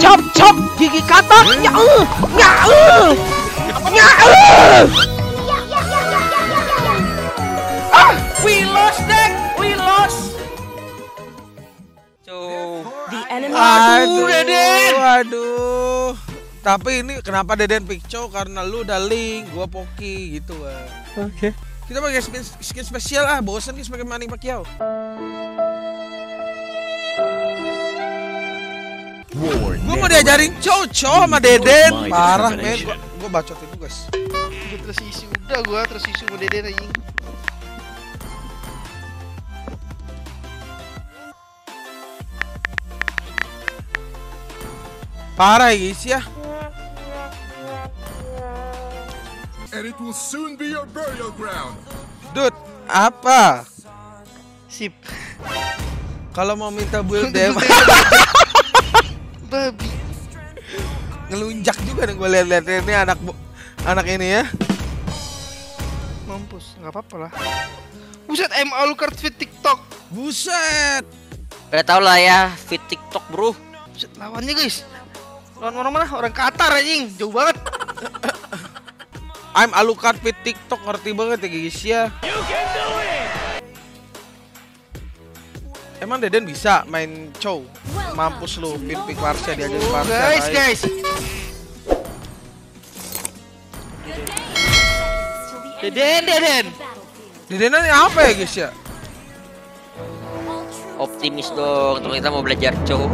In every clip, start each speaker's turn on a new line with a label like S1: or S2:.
S1: Eh.
S2: Chop chop gigi kata. Ya eh. Ya eh. Ya eh. Ah, we lost Dek. We lost.
S3: Tuh.
S1: The enemy
S2: Aduh,
S4: Deden.
S2: Aduh. Tapi ini kenapa Deden picture karena lu udah link, gua Poki gitu, Wak.
S4: Oke.
S2: Kita pakai skin, skin spesial ah, bosan kita pakai Manny Pacquiao. Gua mau diajarin coco sama Deden. Parah, men. Gua, gua bacot itu, guys.
S4: Gua terus isi udah gua terus isi sama Deden anjing.
S2: Parah guys ya.
S5: and it will soon be your burial ground.
S2: Dude, apa?
S4: Sip.
S2: Kalau mau minta build dem
S4: Babi.
S2: ngelunjak juga nih gue lihat-lihat ini anak bu- anak ini ya.
S4: Mampus, nggak apa-apa lah. Buset, M Alucard fit TikTok.
S2: Buset.
S3: Udah tau lah ya, fit TikTok bro.
S4: Buset, lawannya guys. Lawan orang mana? Orang Qatar anjing, jauh banget.
S2: I'm Alucard fit TikTok ngerti banget ya guys ya. Emang Deden bisa main cow? Mampus lu, pin pick Warsha diajarin Warsha.
S4: guys, guys. Deden, Deden.
S2: Deden ini apa ya guys ya?
S3: Optimis dong, teman kita mau belajar cow.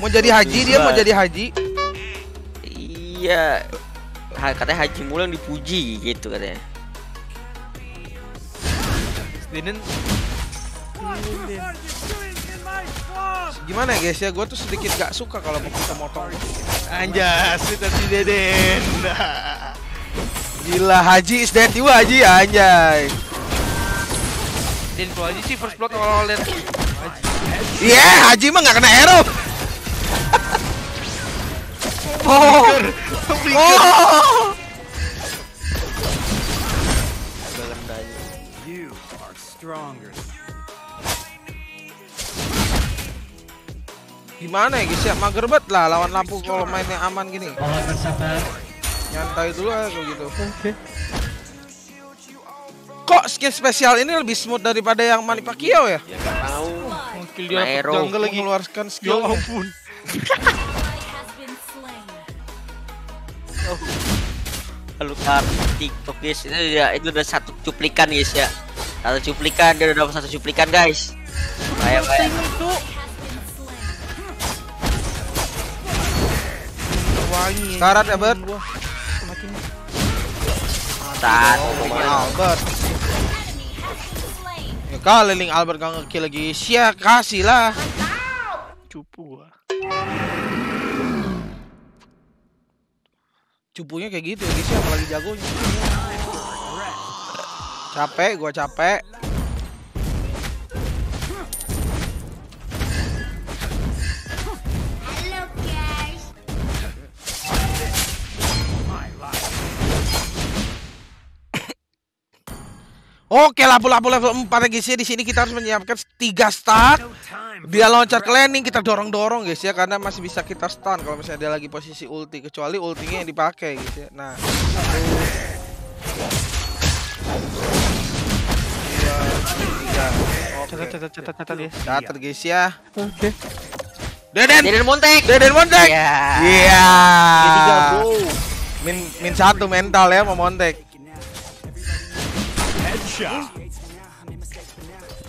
S2: Mau jadi haji dia mau jadi haji.
S3: iya. Katanya Haji Mulang dipuji gitu katanya.
S4: Deden.
S2: Gimana ya guys ya? Gue tuh sedikit gak suka kalau kita motong.
S4: Anjas, itu si Deden.
S2: Gila haji is dead juga haji anjay.
S4: Deden kalau aja sih first blood awal-awal liat.
S2: Iya, haji mah gak kena arrow. oh. Oh. Gimana ya guys ya? Mager banget lah lawan lampu kalau mainnya aman gini. Nyantai dulu aja kalau gitu. Kok skin spesial ini lebih smooth daripada yang Manny Pacquiao ya?
S4: Kill dia
S3: Aero.
S4: jungle lagi.
S2: mengeluarkan
S4: Ya
S2: skill.
S4: ampun.
S3: Lalu kan TikTok guys, itu ya itu udah satu cuplikan guys ya. Satu cuplikan, dia udah dapat satu cuplikan guys. Kayak
S4: Wangi.
S2: Karat ya, Bert?
S3: satu.
S2: Link Albert. Ya kali Link Albert gak ngekill lagi. Sia kasih lah.
S4: Cupu gua.
S2: Cupunya kayak gitu ya guys ya, apalagi jagonya. Capek, gua capek. Oke, lapu-lapu level 4 ya guys ya. Di sini kita harus menyiapkan 3 stun. Dia loncat ke landing, kita dorong-dorong guys ya karena masih bisa kita stun kalau misalnya dia lagi posisi ulti kecuali ultinya yang dipakai guys ya. Nah,
S4: Catat, catat, catat, catat ya.
S2: catat guys ya.
S4: Oke.
S2: Deden,
S3: Deden Montek.
S2: Deden Montek.
S3: Iya.
S2: Iya.
S4: Tiga bro.
S2: Min min satu mental ya mau Montek.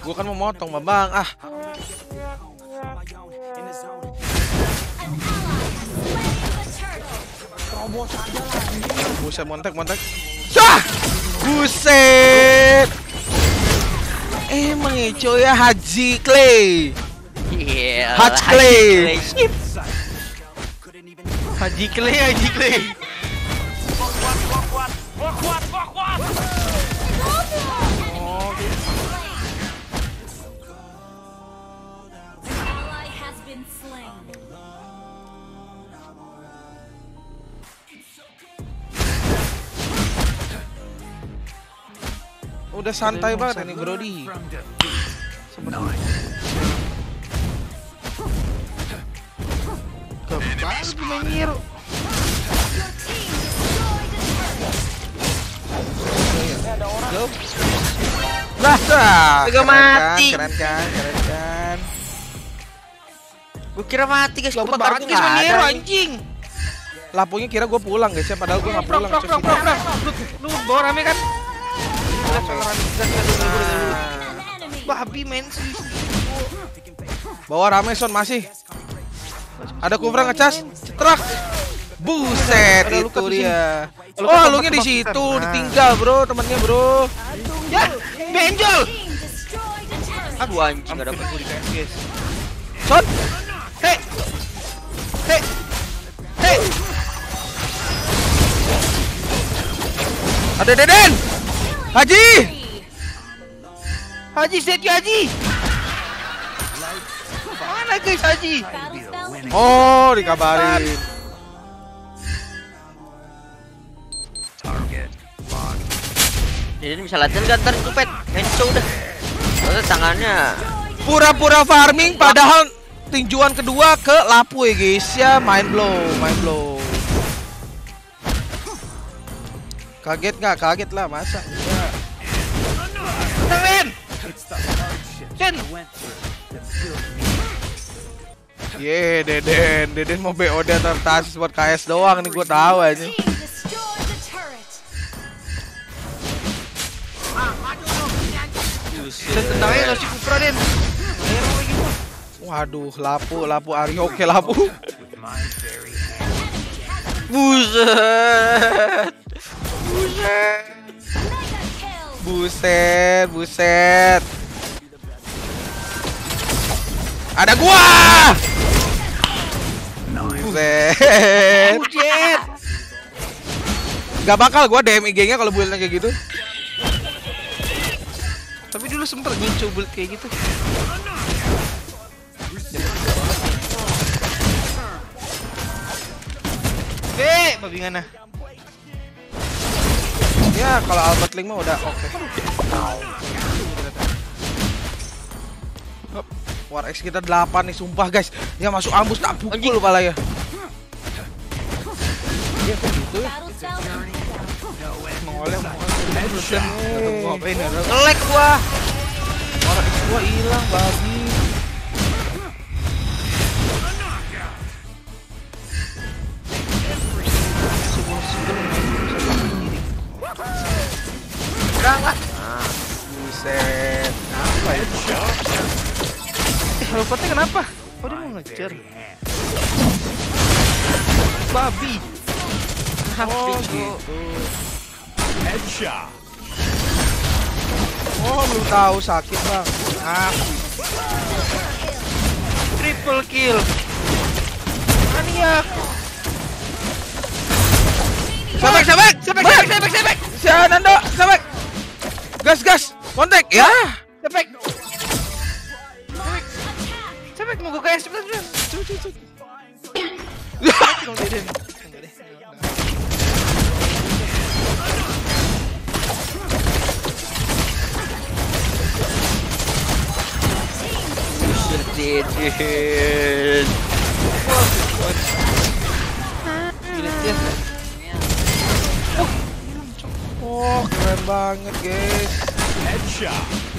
S2: Gua kan mau motong, Bang. Ah. Buset montek montek. Sah! Buset. Itu ya Haji Clay.
S3: Iya.
S2: Hot clay.
S4: Haji Clay, Haji Clay.
S2: udah santai banget ini Brody. Sebenarnya.
S3: Mati.
S2: Keren kan. kan.
S3: Gue kira mati guys,
S4: gue
S3: bakar
S4: guys main anjing
S2: lapunya kira gue pulang guys ya padahal gue
S4: gak
S2: pulang
S4: lu bawa rame kan Gas, gas.
S2: Nah,
S4: Babi sih.
S2: bawa rame son masih. Ada kufra ngecas, cetrak. Buset,
S4: Ada
S2: itu dia.
S4: Luka
S2: Oh, lunya di situ,
S4: Nah.
S2: ditinggal bro, temennya bro.
S4: Ya, benjol.
S3: Aduh anjing gak dapet.
S4: Gua di KS, guys.
S2: Son,
S4: Hei. Hei. Hei.
S2: ada Deden. Haji.
S4: Haji Seti Haji. Mana guys Haji?
S2: Oh, dikabarin.
S3: Jadi bisa latihan gak ntar kupet. Enco udah. Terus tangannya
S2: Pura-pura farming padahal tinjuan kedua ke Lapu ya guys ya, main blow, main blow. Kaget nggak? Kaget lah masa.
S4: Tengen. Sen.
S2: Ye, Deden, Deden mau BOD antar tasis buat KS doang nih gue tahu aja.
S4: Tendangnya nggak si Kupra Den.
S2: Waduh, Lapu, Lapu Ari oke Lapu.
S3: buset.
S2: Buset, buset. Ada gua. Buset.
S4: Bujet.
S2: Gak bakal gua DM IG-nya kalau buildnya kayak gitu.
S4: Tapi dulu sempet muncul build kayak gitu. Eh, babi ngana.
S2: Ya, kalau Albert Link mah udah oke. Hop, War X kita 8 nih, sumpah guys. Ya masuk ambus tak pukul pala ya. Iya kok gitu ya.
S4: Mengoleh, mengoleh.
S3: Ngelek gua.
S2: War X gua hilang babi. Buset. Apa ya?
S4: Eh, lopatnya kenapa? Oh, dia mau ngejar. Babi.
S2: Oh gitu.
S5: Headshot.
S2: Oh belum tahu sakit bang. Ah,
S4: Triple kill. Maniak.
S2: Sabek, sabek,
S4: Sebek,
S2: Bang.
S4: sebek, sebek, sebek.
S2: Si Nando, sabek. Gas, gas. Kontak. Ya.
S4: Sebek. Sebek. Sebek mau gue KS cepetan, cepetan. Cepet, cepet, cepet. Mati dong, Deden. Enggak
S2: Oh keren banget guys.
S5: Headshot.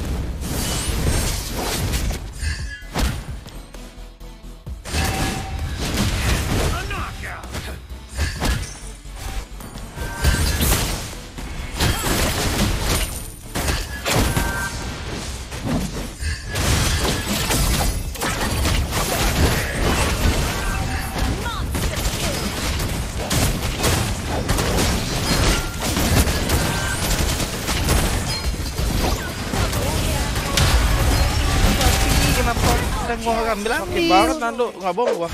S4: Nggak ambil
S2: Sakit
S4: ambil?
S2: banget Nando, nggak bohong gua.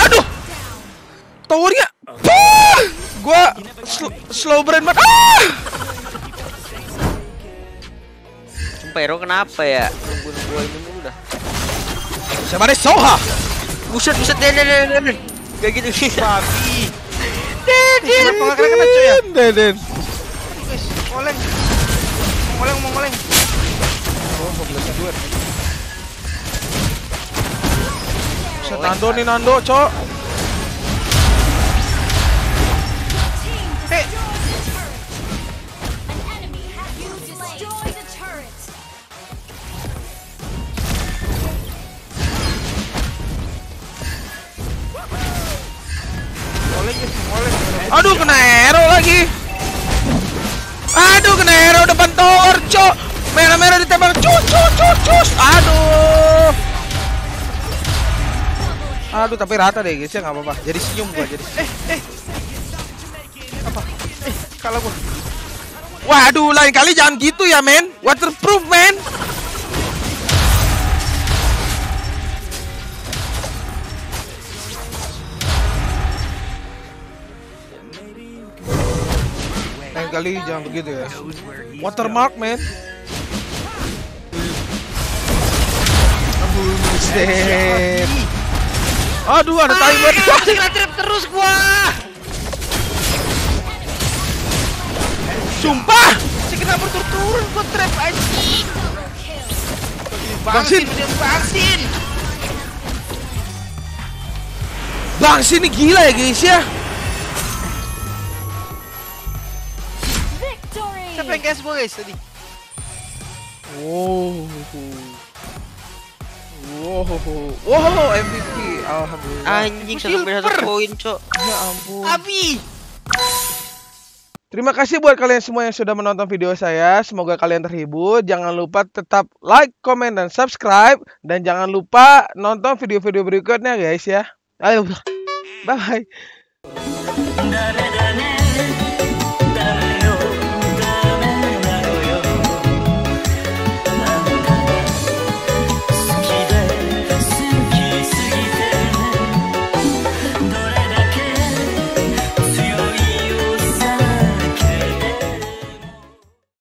S2: Aduh. Towernya. Ah! Gua sl- slow brain banget. Ah!
S3: Sumpah Hero kenapa ya? Nungguin gua ini mulu dah.
S2: Siapa nih Soha?
S3: Buset, buset Deden, Deden, Deden. Kayak gitu gitu.
S4: Babi. Deden. Kenapa kena kena cuy ya?
S2: Deden.
S4: Guys, Ngoleng, mau ngoleng.
S2: Oh, 12 duet. Nando nih Nando, cok.
S4: Boleh.
S2: Aduh kena cus. Aduh. Aduh, tapi rata deh guys ya nggak apa-apa. Jadi senyum gua jadi.
S4: Eh, eh. Apa? Eh, kalah gua.
S2: Waduh, lain kali jangan gitu ya, men. Waterproof, men. Lain kali jangan begitu ya. Watermark, men. Buset. Aduh, ada timer.
S4: Masih kena trap terus gua.
S2: Sumpah.
S4: Kena berturut-turut gua trap anjing.
S2: Bangsin.
S4: Bangsin, bangsin.
S2: Bang, sini gila ya, guys ya.
S4: Siapa yang guys gua guys tadi?
S2: Wow. Wow. Wow, MVP. Alhamdulillah.
S3: Anjing satu satu poin, Cok.
S2: Ya ampun.
S4: Abi.
S2: Terima kasih buat kalian semua yang sudah menonton video saya. Semoga kalian terhibur. Jangan lupa tetap like, comment, dan subscribe. Dan jangan lupa nonton video-video berikutnya guys ya. Ayo. Bye.